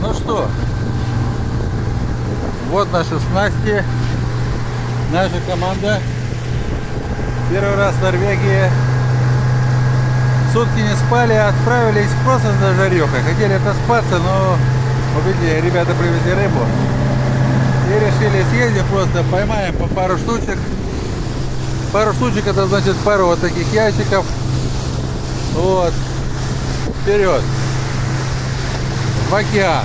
Ну что, вот наши снасти, наша команда. Первый раз в Норвегии. Сутки не спали, а отправились просто за жарехой. Хотели отоспаться, но, видите, ребята привезли рыбу. И решили съездить, просто поймаем по пару штучек. Пару штучек, это значит пару вот таких ящиков. Вот. Вперед. В океан.